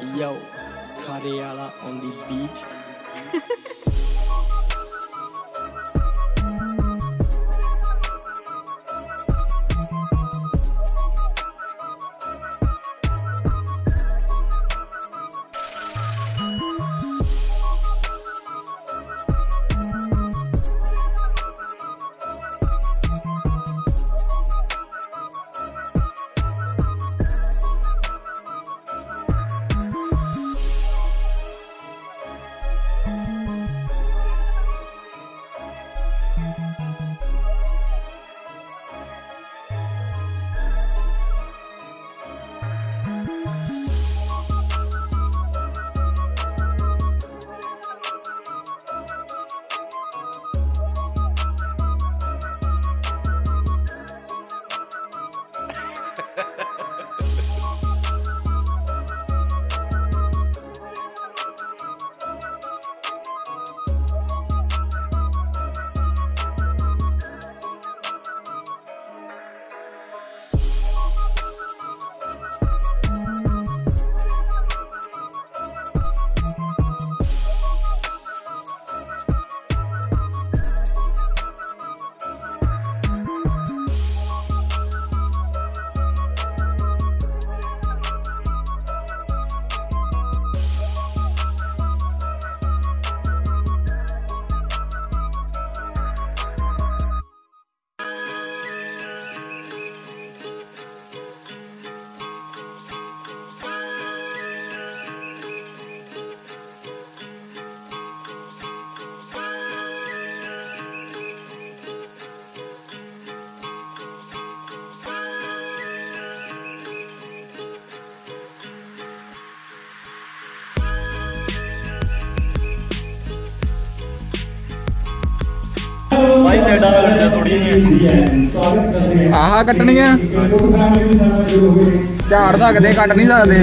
Yo, Kariala on the beat. ਆਹਾ ਕੱਟਣੀ ਆ। ਝਾੜ ਸਕਦੇ ਕੱਟ ਨਹੀਂ ਸਕਦੇ।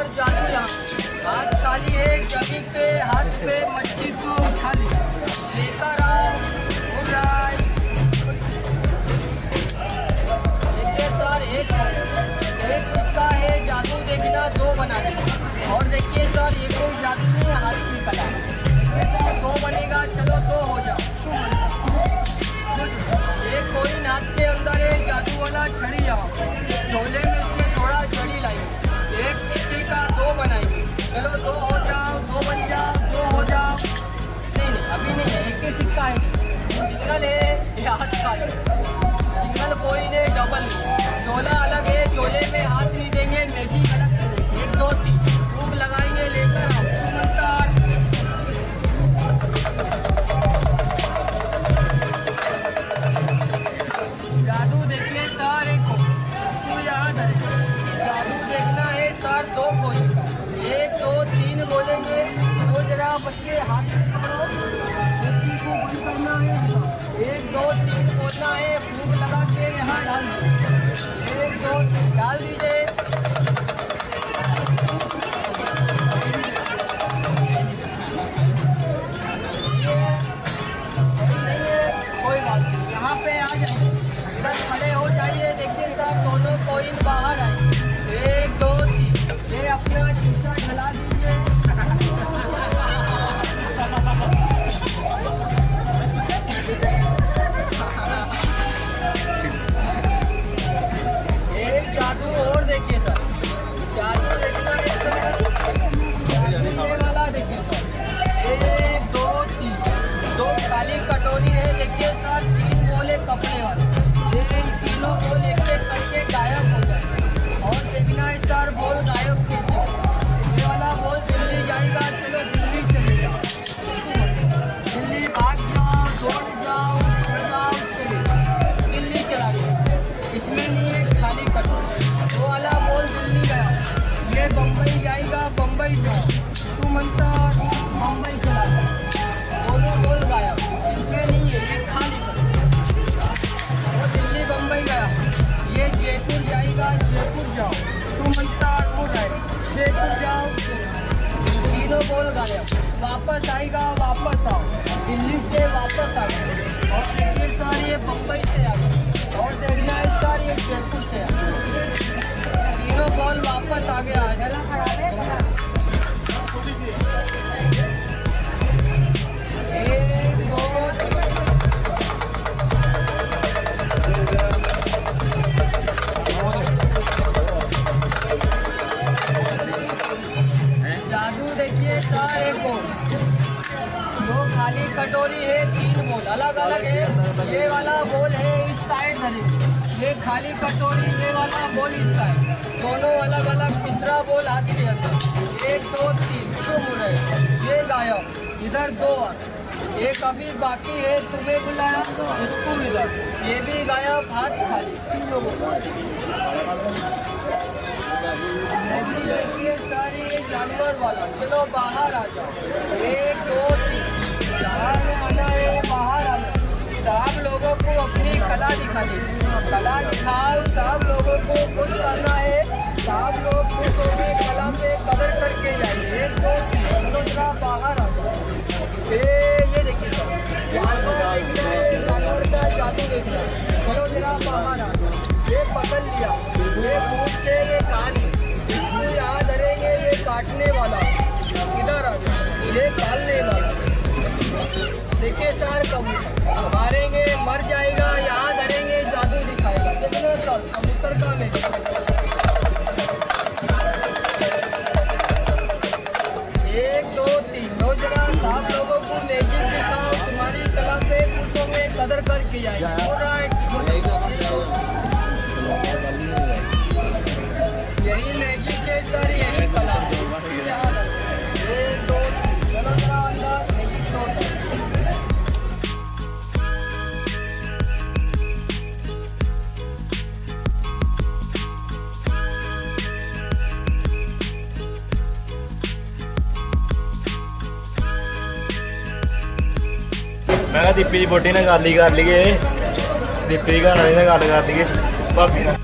और जादू यहाँ। हाथ खाली है, ज़मीन पे, हाथ पे, मट्टी तो को उठा ली लेकर आओ सर, एक एक सिक्का है, जादू देखना, दो बना और देखिए सर, ये कोई जादू नहीं हाथ की कला करेंगे। वो जरा बच्चे हाथ व्यक्ति को बंद करना है। एक, दो, तीन खोलना है। फूक लगा के यहाँ डाल एक, दो, तीन डाल दीजिए। अभी बाकी है, तुम्हें बुलाया। उसको मिला। ये भी गाया भात खाली। लोगों को। सारी जानवर बाहर आ जाओ। एक, दो लोगों को अपनी कला कला दिखाओ, सब लोगों को खुश करना है। सब लोग खुश होकर कला पे कवर करके जाएँगे ये पकड़ लिया ये भूख से ये कान यहाँ धरेंगे ये काटने वाला इधर आ ये पालने वाला देखिए, सर, कबूतर मारेंगे, मर जाएगा, यहाँ धरेंगे, जादू दिखाएगा। कितना सर कबूतर का मेरा कदर करके जाएगी यही मैगी के सारी ਦੀਪੀ ਦੀ ਬੋਟੀ ਨਾਲ ਗੱਲ ਹੀ ਕਰ ਲਈਏ। ਦੀਪੀ ਦੀ ਘਰ ਵਾਲੀ ਨਾਲ ਗੱਲ ਕਰ ਲਈਏ। ਭਾਬੀ ਨਾਲ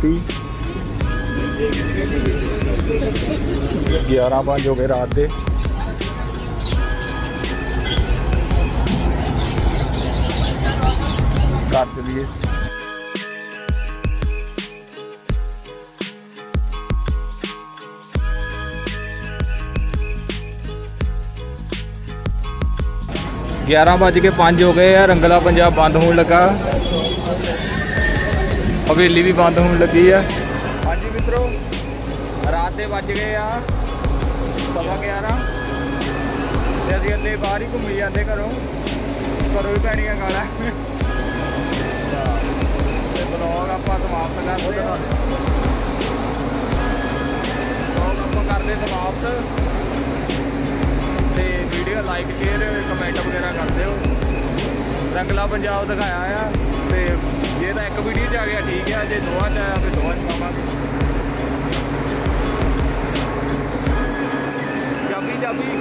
व्यक्ति ग्यारह पाँच हो गए रात के घर चलिए। ग्यारह बज के पाँच हो गए रंगला पंजाब बंद होने लगा। ਹਵੇਲੀ ਵੀ ਬੰਦ ਹੋਣ ਲੱਗੀ ਆ। ਹਾਂਜੀ ਮਿੱਤਰੋ, ਰਾਤ ਦੇ ਵੱਜ ਗਏ ਆ ਸਵਾ 11 ਤੇ ਅਸੀਂ ਅੱਲੇ ਬਾਹਰ ਹੀ ਘੁੰਮੀ ਜਾਂਦੇ ਘਰੋਂ। ਘਰੋਂ ਵੀ ਪੈਣੀਆਂ ਗਾਲਾਂ। ਤੇ ਬਲੌਗ ਆਪਾਂ ਸਮਾਪਤ ਕਰਦੇ ਆ। ਬਲੌਗ ਆਪਾਂ ਕਰਦੇ ਸਮਾਪਤ। ਤੇ ਵੀਡੀਓ ਲਾਈਕ ਸ਼ੇਅਰ ਕਮੈਂਟ ਵਗੈਰਾ ਕਰ ਦਿਓ। ਰੰਗਲਾ ਪੰਜਾਬ ਦਿਖਾਇਆ ਆ। ਤੇ ਜੇ ਤਾਂ ਇੱਕ ਵੀਡੀਓ 'ਚ ਆ ਗਿਆ, ਠੀਕ ਆ, ਜੇ ਦੋਵਾਂ 'ਚ ਆਇਆ ਫਿਰ ਦੋਵਾਂ 'ਚ ਪਾਵਾਂਗੇ। ਚਾਬੀ ਚਾਬੀ।